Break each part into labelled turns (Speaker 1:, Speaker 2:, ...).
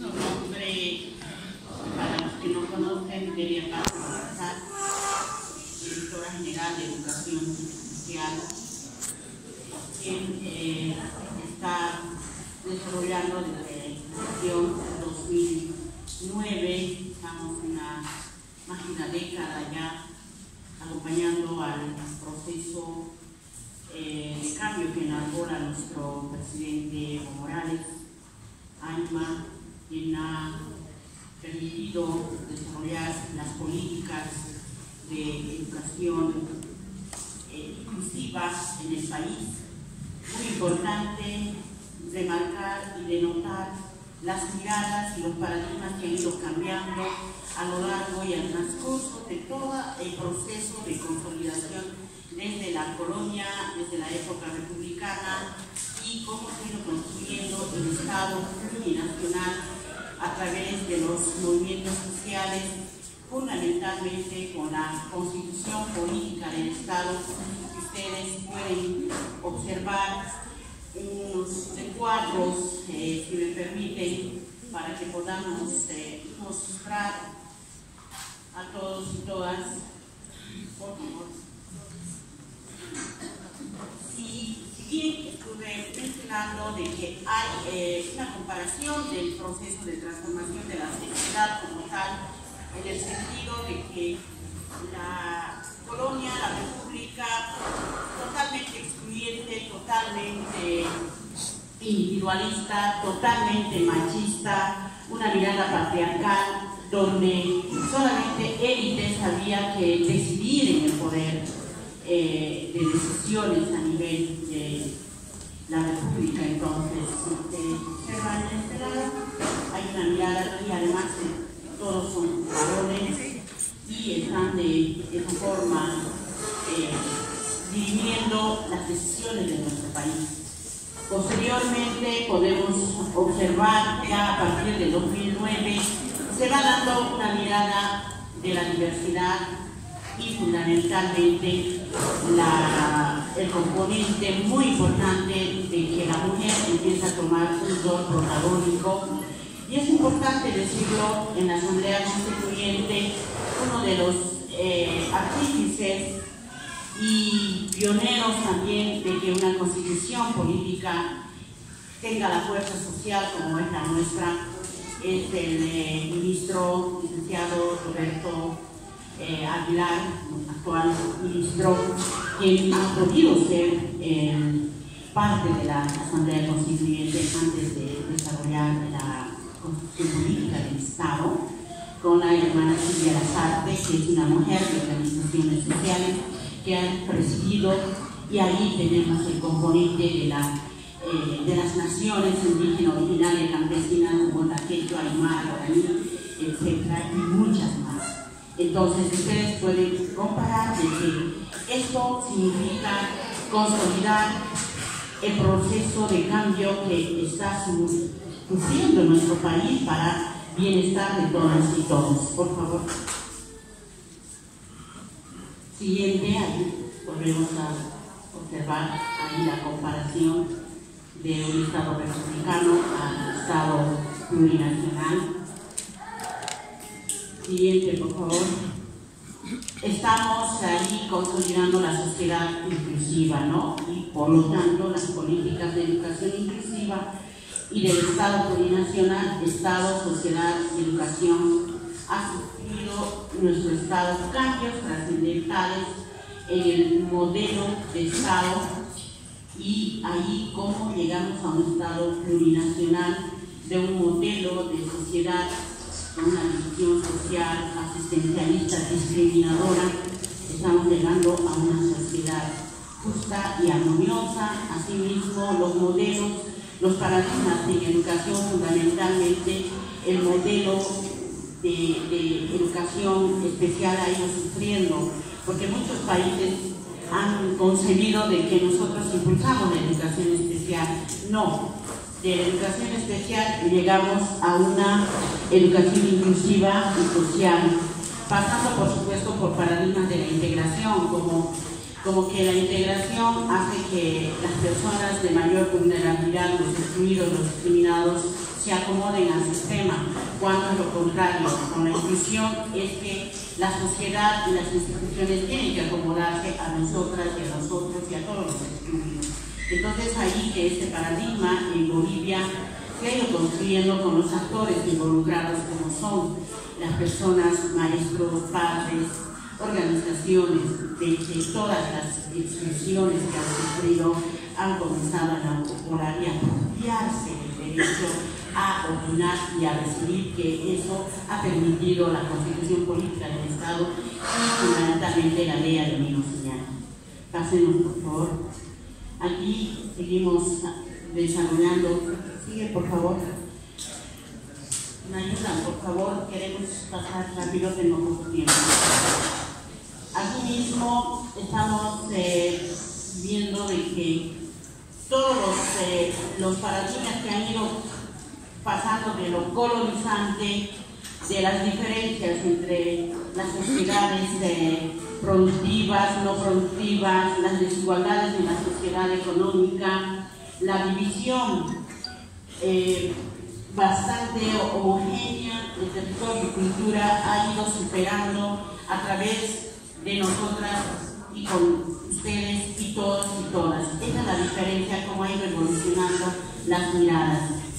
Speaker 1: Nombre, para los que no conocen, Delia Paz directora general de Educación Social, quien eh, está desarrollando desde la gestión 2009, estamos una, más de una década ya acompañando al proceso eh, de cambio que elabora nuestro presidente Evo Morales, ANMA, quien ha permitido desarrollar las políticas de educación eh, inclusiva en el país. Muy importante remarcar y denotar las miradas y los paradigmas que han ido cambiando a lo largo y al transcurso de todo el proceso de consolidación desde la colonia, desde la época republicana y cómo se ha ido construyendo el Estado plurinacional a través de los movimientos sociales, fundamentalmente con la constitución política del Estado. Ustedes pueden observar unos cuadros, eh, si me permiten, para que podamos eh, mostrar a todos y todas, por favor. Si, bien estuve mencionando de que hay eh, una comparación del proceso de transformación de la sociedad como tal, en el sentido de que la colonia, la república, totalmente excluyente, totalmente individualista, totalmente machista, una mirada patriarcal, donde solamente élites sabía que decidir en el poder eh, de decisiones a nivel de la República. Entonces, este, hay una mirada y además eh, todos son varones y están de esa forma eh, dirigiendo las decisiones de nuestro país. Posteriormente podemos observar ya a partir del 2009 se va dando una mirada de la diversidad y fundamentalmente el componente muy importante de que la mujer empieza a tomar un rol protagónico. Y es importante decirlo en la Asamblea Constituyente, uno de los eh, artífices y pioneros también de que una constitución política tenga la fuerza social como es la nuestra, es el eh, ministro licenciado Roberto eh, Aguilar, actual ministro, quien ha podido ser eh, parte de la Asamblea Constituyente antes de desarrollar la Constitución Política del Estado, con la hermana Silvia Lazarte, que es una mujer de organizaciones sociales que ha presidido, y ahí tenemos el componente de, la, eh, de las naciones indígenas originales campesinas como la Quechua, Aymara, etc., y muchas más. Entonces ustedes pueden comparar que esto significa consolidar el proceso de cambio que está sufriendo nuestro país para bienestar de todas y todos. Por favor. Siguiente, ahí volvemos a observar ahí la comparación de un Estado republicano al Estado plurinacional Siguiente, por favor. Estamos ahí consolidando la sociedad inclusiva, ¿no? Y por lo tanto, las políticas de educación inclusiva y del Estado plurinacional, Estado, sociedad educación, ha sufrido nuestro Estado cambios trascendentales en el modelo de Estado y ahí cómo llegamos a un Estado plurinacional de un modelo de sociedad una visión social, asistencialista, discriminadora, estamos llegando a una sociedad justa y armoniosa. Asimismo, los modelos, los paradigmas de educación, fundamentalmente el modelo de, educación especial ha ido sufriendo, porque muchos países han concebido de que nosotros impulsamos la educación especial. No, de la educación especial llegamos a una educación inclusiva y social, pasando por supuesto por paradigmas de la integración, como como que la integración hace que las personas de mayor vulnerabilidad, los excluidos, los discriminados, se acomoden al sistema, cuando es lo contrario, con la inclusión es que la sociedad y las instituciones tienen que acomodarse a nosotras y a nosotros y a todos los excluidos. Entonces ahí que este paradigma en Bolivia se ha ido construyendo con los actores involucrados como son las personas, maestros, padres, organizaciones, de todas las expresiones que han sufrido han comenzado a elaborar y a apropiarse del derecho a opinar y a decidir que eso ha permitido la constitución política del Estado y fundamentalmente la ley de Nino Pásenos, por favor. Aquí seguimos desarrollando. Sigue, por favor. Me ayudan, por favor. Queremos pasar rápido, tengo poco tiempo. Aquí mismo estamos eh, viendo de que todos los, eh, los paradigmas que han ido pasando de lo colonizante, de las diferencias entre las sociedades eh, productivas, no productivas, las desigualdades en la sociedad económica, la división eh, bastante homogénea de territorio y cultura ha ido superando a través de nosotras y con ustedes y todos y todas. Esa es la diferencia, cómo ha ido evolucionando las miradas.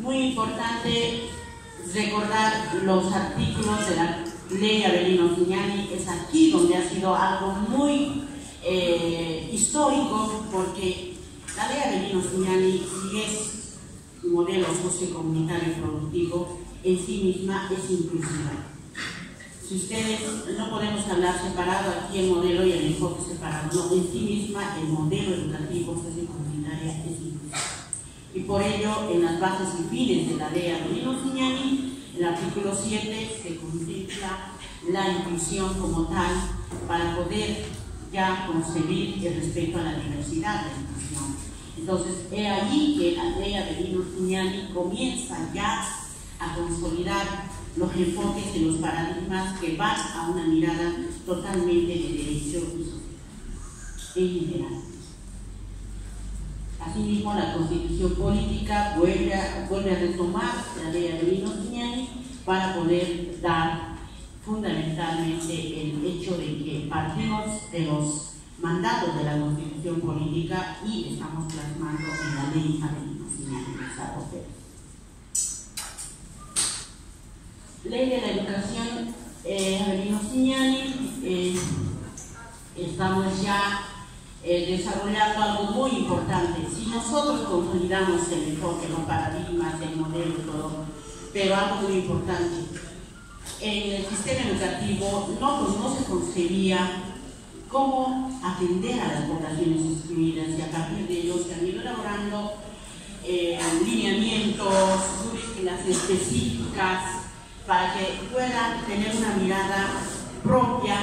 Speaker 1: Muy importante recordar los artículos de la ley Avelino Giuliani, es aquí donde ha sido algo muy eh, histórico, porque la ley Avelino Giuliani, si es un modelo sociocomunitario y productivo, en sí misma es inclusiva. Si ustedes no podemos hablar separado aquí el modelo y el enfoque separado, no, en sí misma el modelo educativo sociocomunitario es inclusivo y por ello en las bases fines de la ley Antonino Signani, el artículo 7 se contempla la inclusión como tal para poder ya concebir el respeto a la diversidad de la inclusión. Entonces, es allí que la ley Avelino Signani comienza ya a consolidar los enfoques y los paradigmas que van a una mirada totalmente de derecho y en general. Asimismo, la constitución política vuelve a, retomar la ley de para poder dar fundamentalmente el hecho de que partimos de los mandatos de la constitución política y estamos plasmando en la ley Avelino Ley de la educación eh, Avelino eh, estamos ya eh, desarrollando algo muy importante. Si nosotros consolidamos el enfoque, los paradigmas, el modelo todo, pero algo muy importante, en el sistema educativo no, pues, no se concebía cómo atender a las poblaciones excluidas y a partir de ello se han ido elaborando eh, lineamientos, currículas específicas para que puedan tener una mirada propia,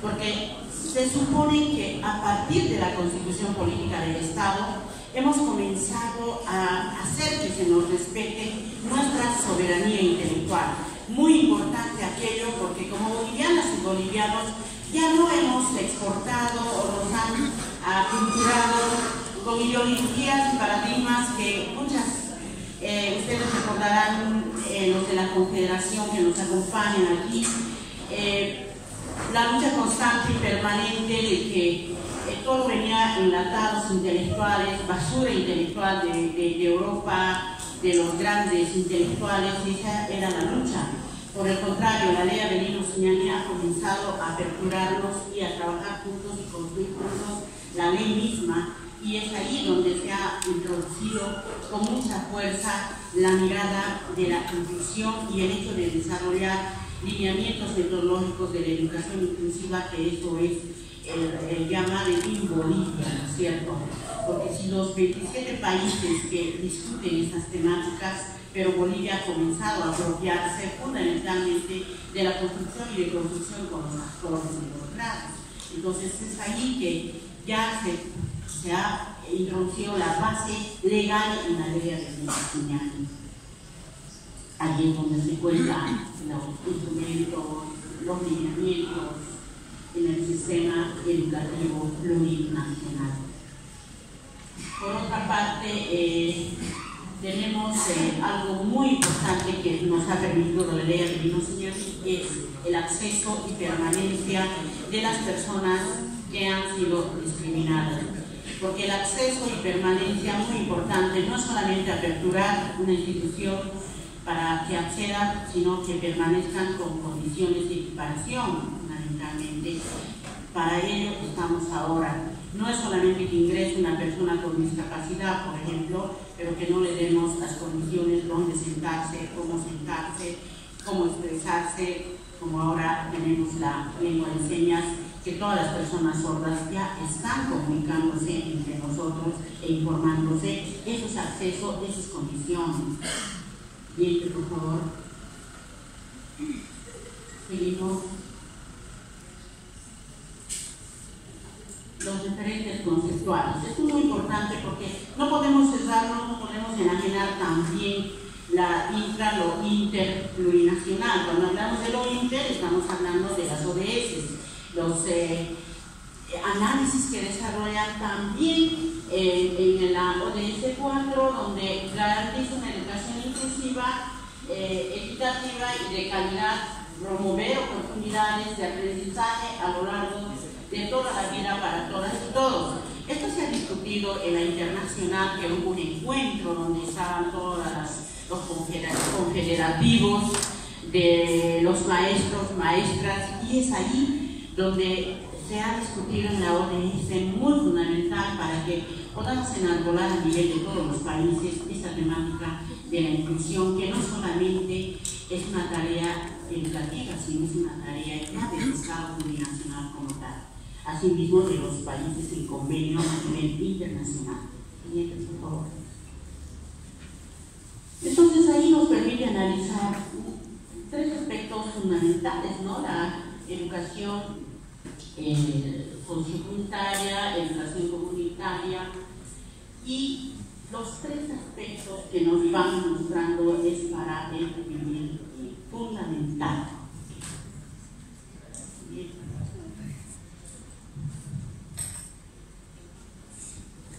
Speaker 1: porque se supone que a partir de la constitución política del Estado hemos comenzado a hacer que se nos respete nuestra soberanía intelectual. Muy importante aquello porque como bolivianas y bolivianos ya no hemos exportado o nos han aculturado con ideologías y paradigmas que muchas, eh, ustedes recordarán eh, los de la Confederación que nos acompañan aquí, eh, la lucha constante y permanente de que eh, todo venía enlatados intelectuales, basura intelectual de, Europa, de los grandes intelectuales, esa era la lucha. Por el contrario, la ley Avelino Siñani ha comenzado a aperturarnos y a trabajar juntos y construir juntos la ley misma y es ahí donde se ha introducido con mucha fuerza la mirada de la inclusión y el hecho de desarrollar lineamientos metodológicos de la educación inclusiva, que eso es el, llamar el Bolivia, ¿no es cierto? Porque si los 27 países que discuten estas temáticas, pero Bolivia ha comenzado a apropiarse fundamentalmente de la construcción y de construcción con los actores involucrados. Entonces es ahí que ya se, se ha introducido la base legal en la ley de la allí donde se encuentran los instrumentos, los lineamientos en el sistema educativo plurinacional. Por otra parte, eh, tenemos eh, algo muy importante que nos ha permitido la ley Divino Señor, es el acceso y permanencia de las personas que han sido discriminadas. Porque el acceso y permanencia es muy importante, no solamente aperturar una institución para que accedan, sino que permanezcan con condiciones de equiparación, fundamentalmente. Para ello estamos ahora. No es solamente que ingrese una persona con discapacidad, por ejemplo, pero que no le demos las condiciones donde sentarse, cómo sentarse, cómo expresarse, como ahora tenemos la lengua de señas, que todas las personas sordas ya están comunicándose entre nosotros e informándose. Eso es acceso, esas condiciones. Por favor. Seguimos. Los diferentes conceptuales. Esto es muy importante porque no podemos cesarnos, no podemos enajenar también la intra, lo inter plurinacional. Cuando hablamos de lo inter, estamos hablando de las ODS, los eh, análisis que desarrollan también eh, en la ODS 4, donde garantiza una educación inclusiva, eh, equitativa y de calidad, promover oportunidades de aprendizaje a lo largo de toda la vida para todas y todos. Esto se ha discutido en la internacional, que hubo un encuentro donde estaban todos los confederativos de los maestros, maestras, y es ahí donde se ha discutido en la ODS muy fundamental para que podamos enarbolar a nivel de todos los países esta temática de la inclusión, que no solamente es una tarea educativa, sino es una tarea ya del Estado plurinacional como tal asimismo de los países en convenio a nivel internacional. Entonces ahí nos permite analizar tres aspectos fundamentales, ¿no? La educación eh, sociocomunitaria, educación comunitaria y los tres aspectos que nos van mostrando es para el vivir fundamental.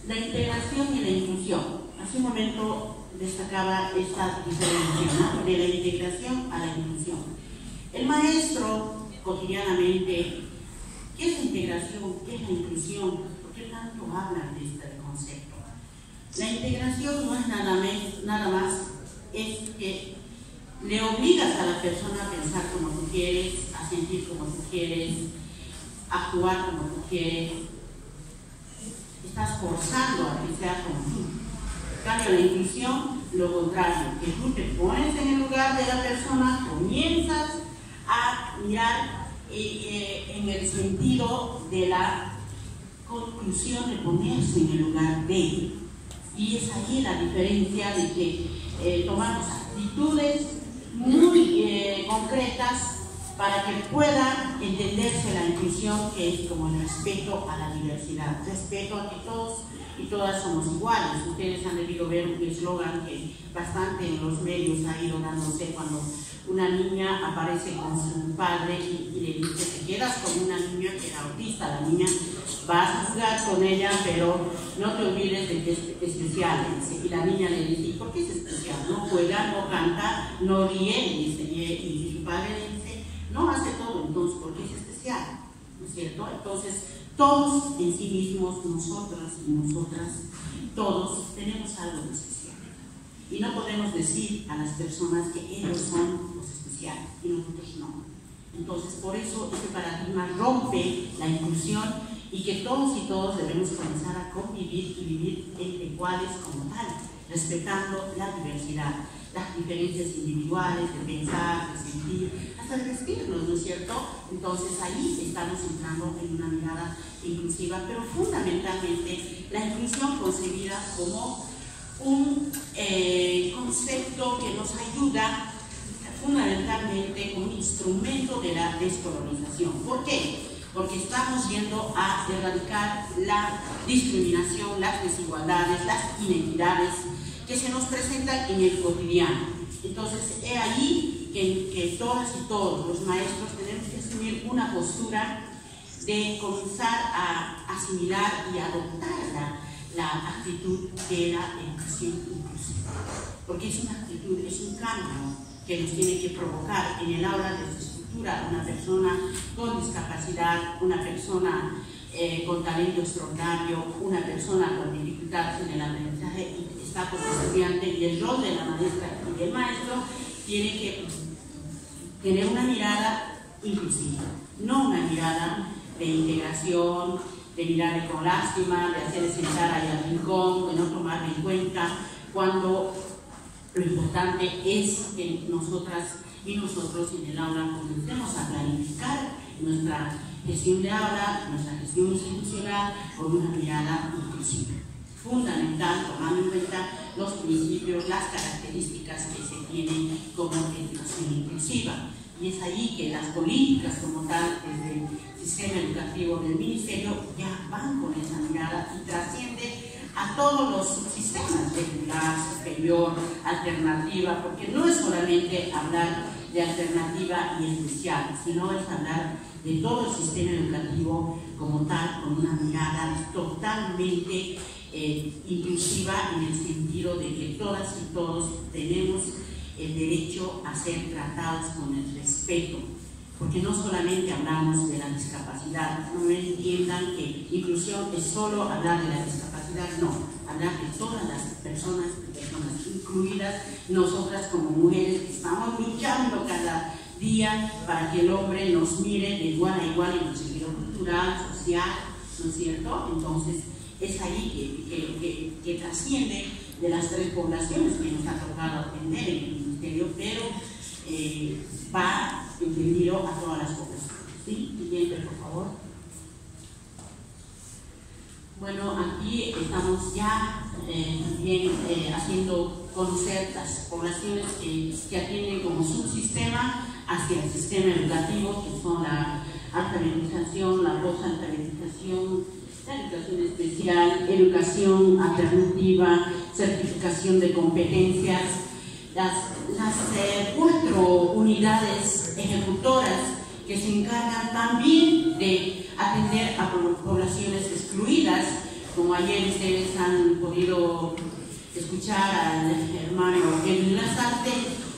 Speaker 1: La integración y la inclusión. Hace un momento destacaba esta diferencia de la integración a la inclusión. El maestro cotidianamente, ¿qué es la integración? ¿Qué es la inclusión? ¿Por qué tanto hablan de este concepto? La integración no es nada más, nada más es que le obligas a la persona a pensar como tú quieres, a sentir como tú quieres, a actuar como tú quieres, estás forzando a que sea como tú. cambio, la inclusión, lo contrario, que tú te pones en el lugar de la persona, comienzas a mirar eh, eh, en el sentido de la conclusión de ponerse en el lugar de. Y es ahí la diferencia de que eh, tomamos actitudes muy concretas para que pueda entenderse la inclusión que es como el respeto a la diversidad, respeto a que todos y todas somos iguales. Ustedes han debido ver un eslogan que bastante en los medios ha ido dándose cuando una niña aparece con su padre y, le dice, te quedas con una niña que era autista, la niña vas a jugar con ella, pero no te olvides de que es especial. Y la niña le dice, ¿por qué es especial? No juega, no canta, no ríe, y, y su padre dice, no hace todo entonces porque es especial, ¿no es cierto? Entonces, todos en sí mismos, nosotras y nosotras, todos tenemos algo de especial. Y no podemos decir a las personas que ellos son los especiales y nosotros no. Entonces, por eso este paradigma rompe la inclusión y que todos y todos debemos comenzar a convivir y vivir entre iguales como tal, respetando la diversidad, las diferencias individuales de pensar, de sentir, hasta vestirnos, ¿no es cierto? Entonces ahí estamos entrando en una mirada inclusiva, pero fundamentalmente la inclusión concebida como un eh, concepto que nos ayuda fundamentalmente como instrumento de la descolonización. ¿Por qué? Porque estamos yendo a erradicar la discriminación, las desigualdades, las inequidades que se nos presentan en el cotidiano. Entonces, es ahí que, todas y todos los maestros tenemos que asumir una postura de comenzar a asimilar y adoptar la, actitud de la educación inclusiva. Porque es una actitud, es un cambio que nos tiene que provocar en el aula de su estructura una persona con discapacidad, una persona eh, con talento extraordinario, una persona con dificultades en el aprendizaje y está por estudiante y el rol de la maestra y del maestro tiene que tener una mirada inclusiva, no una mirada de integración, de mirarle con lástima, de hacerle sentar ahí al rincón, de no tomarle en cuenta, cuando lo importante es que nosotras y nosotros en el aula comencemos a planificar nuestra gestión de aula, nuestra gestión institucional con una mirada inclusiva. Fundamental, tomando en cuenta los principios, las características que como educación inclusiva. Y es ahí que las políticas como tal, desde el sistema educativo del ministerio, ya van con esa mirada y trasciende a todos los sistemas, regular, superior, alternativa, porque no es solamente hablar de alternativa y especial, sino es hablar de todo el sistema educativo como tal, con una mirada totalmente eh, inclusiva en el sentido de que todas y todos tenemos el derecho a ser tratados con el respeto, porque no solamente hablamos de la discapacidad, no entiendan que inclusión es solo hablar de la discapacidad, no, hablar de todas las personas, personas incluidas, nosotras como mujeres que estamos luchando cada día para que el hombre nos mire de igual a igual en el sentido cultural, social, ¿no es cierto? Entonces, es ahí que, que, trasciende de las tres poblaciones que nos ha tocado atender pero eh, va entendido a todas las poblaciones. ¿Sí? Siguiente, por favor. Bueno, aquí estamos ya eh, también eh, haciendo conocer las poblaciones que, que atienden como subsistema hacia el sistema educativo, que son la alfabetización, la post-alfabetización, la educación especial, educación alternativa, certificación de competencias, las, las eh, cuatro unidades ejecutoras que se encargan también de atender a poblaciones excluidas, como ayer ustedes han podido escuchar al hermano Eugenio Lazarte,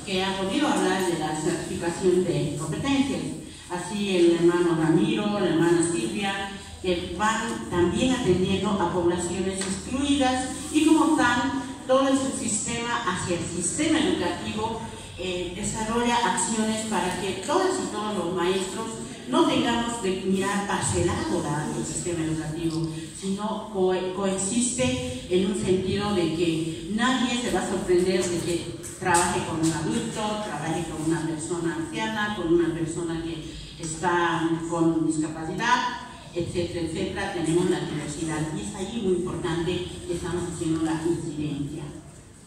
Speaker 1: que ha podido hablar de la certificación de competencias. Así el hermano Ramiro, la hermana Silvia, que van también atendiendo a poblaciones excluidas y como tal, todo el sistema hacia el sistema educativo eh, desarrolla acciones para que todas y todos los maestros no tengamos que mirar parcelado el sistema educativo, sino coexiste en un sentido de que nadie se va a sorprender de que trabaje con un adulto, trabaje con una persona anciana, con una persona que está con discapacidad, etcétera, etcétera. Tenemos la diversidad y es ahí muy importante que estamos haciendo la incidencia.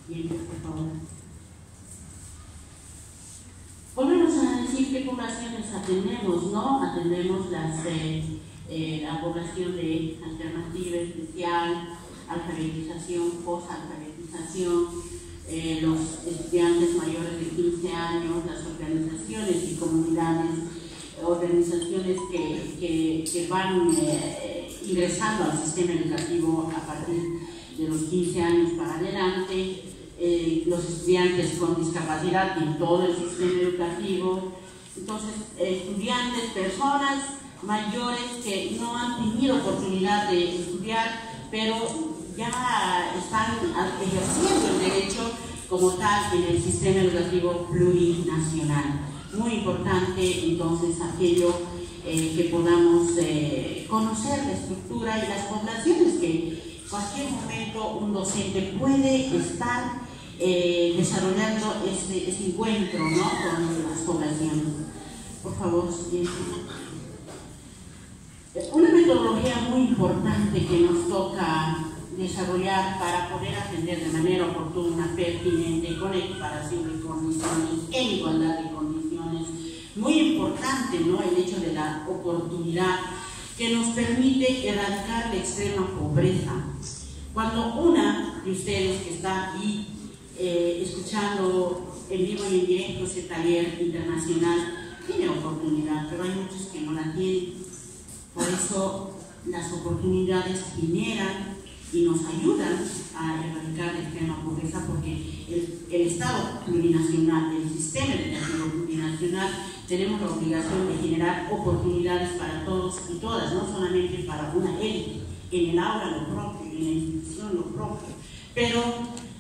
Speaker 1: Bien, por favor. Volvemos a decir qué poblaciones atendemos, ¿no? Atendemos las, eh, eh, la población de alternativa especial, alfabetización, posalfabetización, eh, los estudiantes mayores de 15 años, las organizaciones y comunidades, organizaciones que, que, van ingresando al sistema educativo a partir de los 15 años para adelante, eh, los estudiantes con discapacidad en todo el sistema educativo. Entonces, estudiantes, personas mayores que no han tenido oportunidad de estudiar, pero ya están ejerciendo el derecho como tal en el sistema educativo plurinacional. Muy importante entonces aquello eh, que podamos eh, conocer la estructura y las poblaciones que cualquier momento un docente puede estar eh, desarrollando este, este, encuentro ¿no? con las poblaciones. Por favor, siguiente. Una metodología muy importante que nos toca desarrollar para poder atender de manera oportuna, pertinente, con equiparación de condiciones, en igualdad de condiciones. Muy importante ¿no? el hecho de la oportunidad que nos permite erradicar la extrema pobreza. Cuando una de ustedes que está aquí eh, escuchando en vivo y en directo ese taller internacional, tiene oportunidad, pero hay muchos que no la tienen. Por eso las oportunidades generan y nos ayudan a erradicar la extrema pobreza porque el, el, Estado plurinacional, el sistema educativo plurinacional, tenemos la obligación de generar oportunidades para todos y todas, no solamente para una élite, en el aula lo propio, en la institución lo propio, pero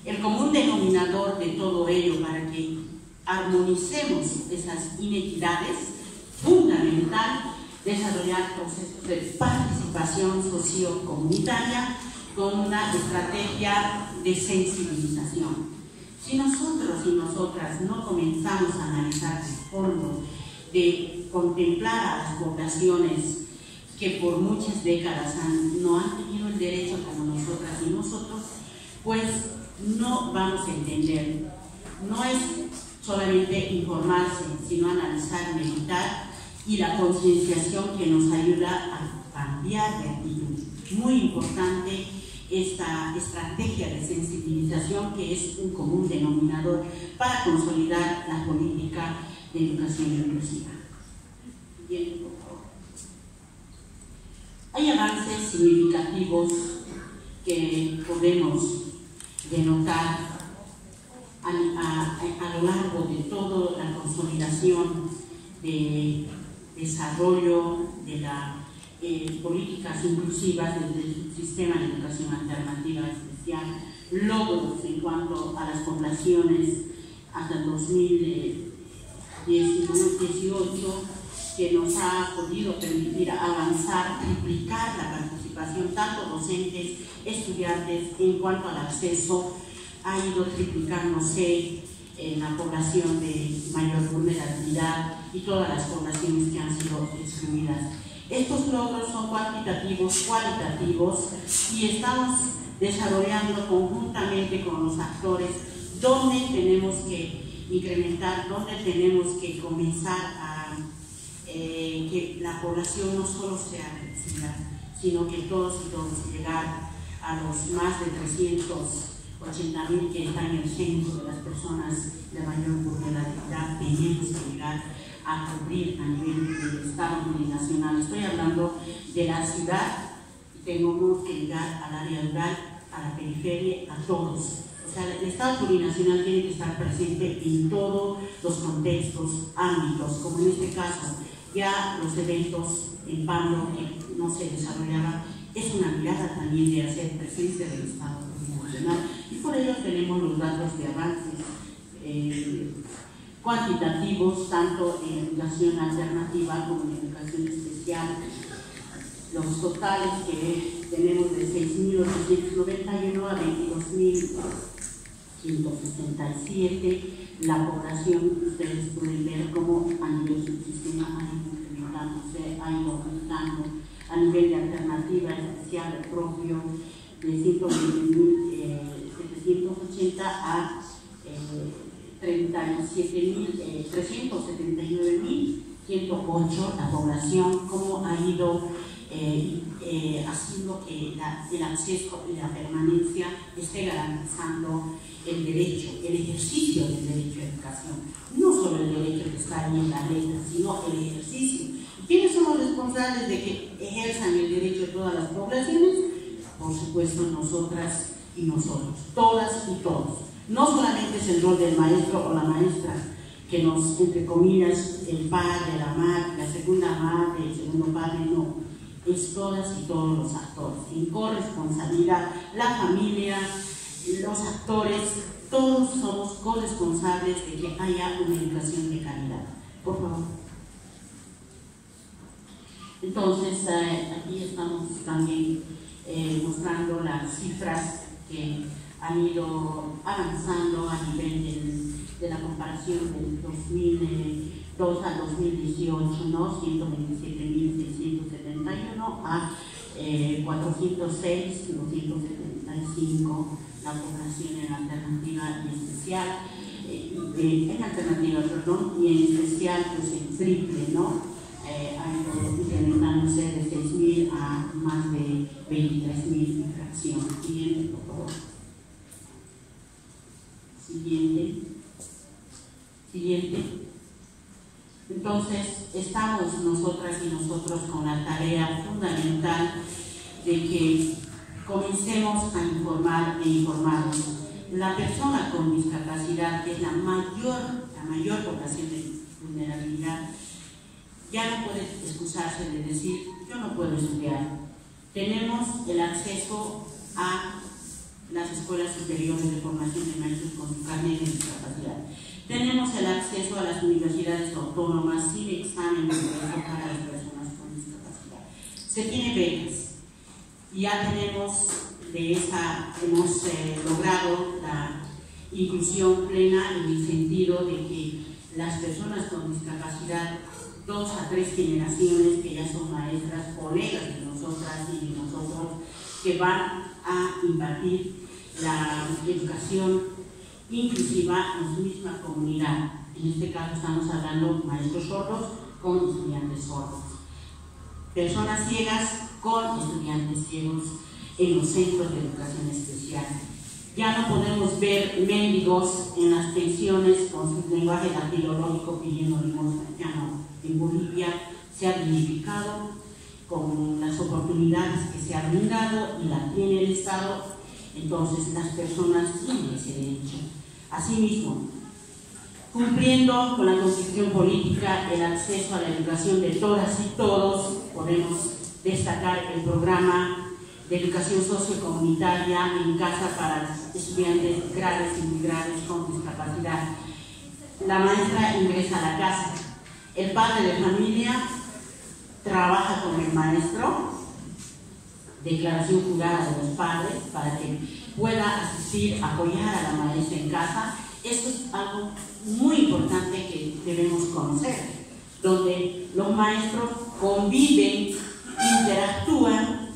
Speaker 1: el común denominador de todo ello para que armonicemos esas inequidades, fundamental desarrollar procesos de participación sociocomunitaria con una estrategia de sensibilización. Si nosotros y nosotras no comenzamos a analizar el fondo de contemplar a las poblaciones que por muchas décadas no han tenido el derecho como nosotras y nosotros, pues no vamos a entender. No es solamente informarse, sino analizar, meditar y la concienciación que nos ayuda a cambiar de actitud. Muy importante esta estrategia de sensibilización que es un común denominador para consolidar la política de educación inclusiva. Hay avances significativos que podemos denotar a, lo largo de toda la consolidación de desarrollo de las eh, políticas inclusivas del sistema de educación alternativa especial, logros en cuanto a las poblaciones hasta 2018 que nos ha podido permitir avanzar, triplicar la participación tanto docentes, estudiantes en cuanto al acceso, ha ido triplicándose en la población de mayor vulnerabilidad y todas las poblaciones que han sido excluidas. Estos logros son cuantitativos, cualitativos y estamos desarrollando conjuntamente con los actores dónde tenemos que incrementar, dónde tenemos que comenzar a eh, que la población no solo sea reducida, sino que todos y todos llegar a los más de 380 mil que están en el centro de las personas de mayor vulnerabilidad, tenemos que llegar a cubrir a nivel del Estado nacional. Estoy hablando de la ciudad tenemos que llegar al área rural, a la periferia, a todos. O sea, el Estado plurinacional tiene que estar presente en todos los contextos, ámbitos, como en este caso, ya los eventos en Pando que no se desarrollaban, es una mirada también de hacer presencia del Estado plurinacional y por ello tenemos los datos de avances. Eh, cuantitativos, tanto en educación alternativa como en educación especial. Los totales que tenemos de 6.891 a 22.167, la población, ustedes pueden ver cómo a nivel subsistema ha ido incrementándose, ha ido aumentando, a nivel de alternativa especial propio de 120.780 a eh, 379.108 eh, la población, cómo ha ido eh, eh, haciendo que el acceso y la permanencia esté garantizando el derecho, el ejercicio del derecho a educación. No solo el derecho que está ahí en la letra, sino el ejercicio. ¿Quiénes son los responsables de que ejerzan el derecho de todas las poblaciones? Por supuesto, nosotras y nosotros, todas y todos. No solamente es el rol del maestro o la maestra que nos, entre comillas, el padre, la madre, la segunda madre, el segundo padre, no. Es todas y todos los actores. En corresponsabilidad, la familia, los actores, todos somos corresponsables de que haya una educación de calidad. Por favor. Entonces, eh, aquí estamos también eh, mostrando las cifras que han ido avanzando a nivel de la comparación del 2002 al 2018, ¿no? 127.671 a eh, 406, 275 la población en alternativa y especial, eh, en alternativa, perdón, y en especial pues el triple, ¿no? Eh, incrementándose de 6.000 a más de 23.000 fracción. Siguiente, por favor. Siguiente. Siguiente. Entonces, estamos nosotras y nosotros con la tarea fundamental de que comencemos a informar e informarnos. La persona con discapacidad, que es la mayor, la mayor población de vulnerabilidad, ya no puede excusarse de decir, yo no puedo estudiar. Tenemos el acceso a las escuelas superiores de formación de maestros con su carnet de discapacidad. Tenemos el acceso a las universidades autónomas sin examen de para las personas con discapacidad. Se tiene becas. Ya tenemos de esa, hemos eh, logrado la inclusión plena en el sentido de que las personas con discapacidad, dos a tres generaciones que ya son maestras, colegas de nosotras y de nosotros, que van a impartir la educación inclusiva en su misma comunidad. En este caso estamos hablando maestros sordos con estudiantes sordos. Personas ciegas con estudiantes ciegos en los centros de educación especial. Ya no podemos ver mendigos en las pensiones con su lenguaje dactilológico pidiendo limosna. Ya no. En Bolivia se ha dignificado con las oportunidades que se han brindado y la tiene el Estado, entonces las personas tienen ese derecho. Asimismo, cumpliendo con la constitución política, el acceso a la educación de todas y todos, podemos destacar el programa de educación sociocomunitaria en casa para estudiantes graves y graves con discapacidad. La maestra ingresa a la casa, el padre de familia trabaja con el maestro, declaración jurada de los padres, para que pueda asistir, apoyar a la maestra en casa. Esto es algo muy importante que debemos conocer, donde los maestros conviven, interactúan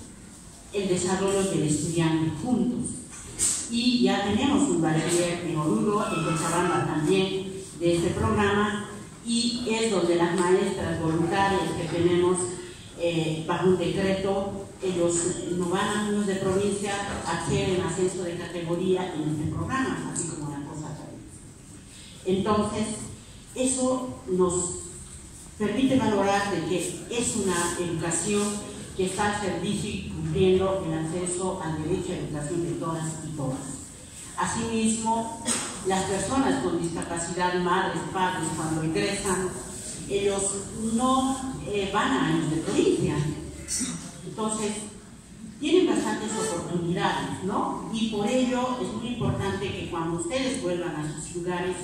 Speaker 1: el desarrollo del estudiante juntos. Y ya tenemos un bachiller en Oruro, en Cochabamba también, de este programa, y es donde las maestras voluntarias que tenemos eh, bajo un decreto, ellos no van a niños de provincia, adquieren ascenso de categoría en este programa, así como una cosa Entonces, eso nos permite valorar de que es una educación que está al servicio y cumpliendo el acceso al derecho a educación de todas y todas. Asimismo, las personas con discapacidad, madres, padres, cuando ingresan, ellos no eh, van a años de provincia. Entonces, tienen bastantes oportunidades, ¿no? Y por ello es muy importante que cuando ustedes vuelvan a sus lugares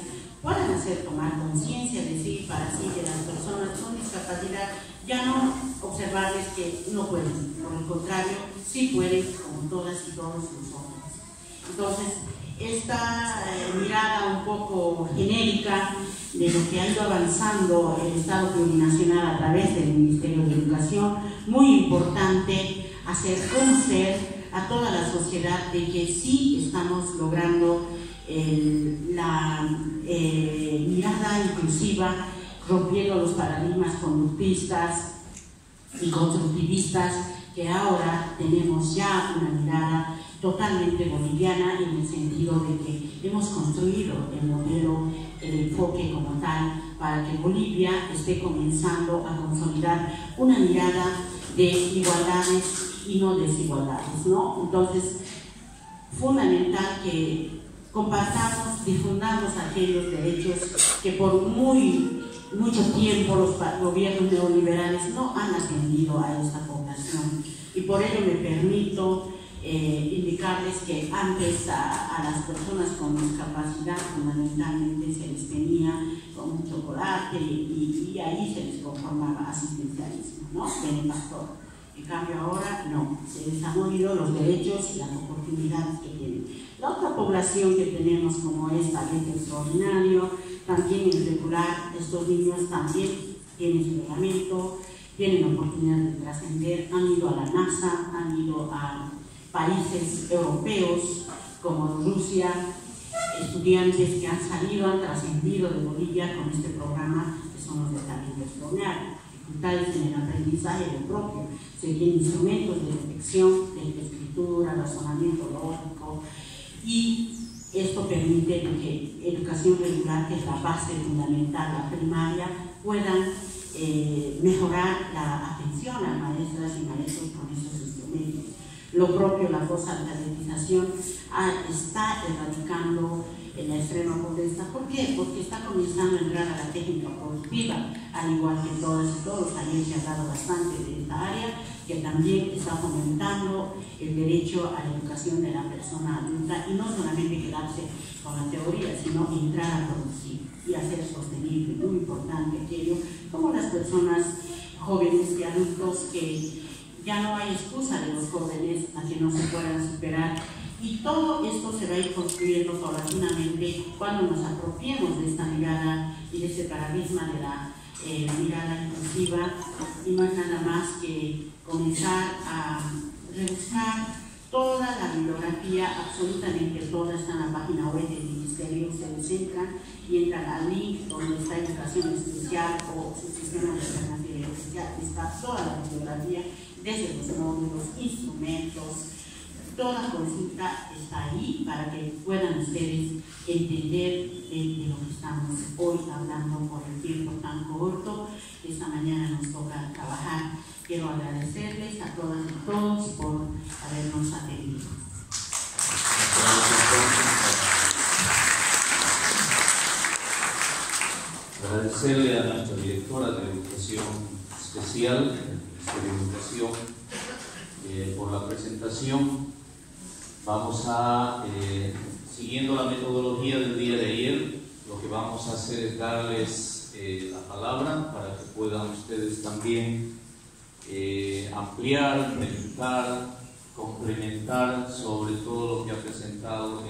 Speaker 1: puedan hacer tomar conciencia de sí para sí que las personas con discapacidad ya no observarles que no pueden, por el contrario, sí pueden como todas y todos nosotros. Entonces, esta eh, mirada un poco genérica de lo que ha ido avanzando el Estado plurinacional a través del Ministerio de Educación, muy importante hacer conocer a toda la sociedad de que sí estamos logrando la eh, mirada inclusiva, rompiendo los paradigmas conductistas y constructivistas, que ahora tenemos ya una mirada totalmente boliviana en el sentido de que hemos construido el modelo, el enfoque como tal, para que Bolivia esté comenzando a consolidar una mirada de igualdades y no desigualdades, ¿no? Entonces, fundamental que compartamos, difundamos aquellos derechos que por muy mucho tiempo los gobiernos neoliberales no han atendido a esta población. Y por ello me permito eh, indicarles que antes a, las personas con discapacidad fundamentalmente se les tenía con un chocolate y, ahí se les conformaba asistencialismo, ¿no? pastor. En cambio ahora no, se les han oído los derechos y las oportunidades que tienen. La otra población que tenemos como es talento extraordinario, también irregular, estos niños también tienen su reglamento, tienen oportunidad de trascender, han ido a la NASA, han ido a países europeos como Rusia, estudiantes que han salido, han trascendido de Bolivia con este programa, que son los talento extraordinario. Dificultades en el aprendizaje del propio, seguir instrumentos de detección, de escritura, razonamiento lógico y esto permite que educación regular, que es la base fundamental, la primaria, puedan eh, mejorar la atención a maestras y maestros con esos instrumentos. Lo propio, la alfabetización ah, está erradicando la extrema pobreza. ¿Por qué? Porque está comenzando a entrar a la técnica productiva, al igual que todas y todos. Ayer se ha hablado bastante de esta área, que también está fomentando el derecho a la educación de la persona adulta y no solamente quedarse con la teoría, sino entrar a producir y hacer sostenible, muy importante aquello, como las personas jóvenes y adultos que ya no hay excusa de los jóvenes a que no se puedan superar. Y todo esto se va a ir construyendo paulatinamente cuando nos apropiemos de esta mirada y de ese paradigma de la eh, mirada inclusiva. Y no es nada más que comenzar a rebuscar toda la bibliografía, absolutamente toda está en la página web del Ministerio, se centran y entran al link donde está educación especial o su sistema de alternativa especial, está toda la bibliografía desde los módulos, instrumentos, toda consulta está ahí para que puedan ustedes entender de, lo que estamos hoy hablando por el tiempo tan corto. Esta mañana nos toca trabajar. Quiero agradecerles a todas y todos por habernos atendido.
Speaker 2: Agradecerle a nuestra directora de Educación Especial, de Educación, eh, por la presentación Vamos a, eh, siguiendo la metodología del día de ayer, lo que vamos a hacer es darles eh, la palabra para que puedan ustedes también eh, ampliar, meditar, complementar sobre todo lo que ha presentado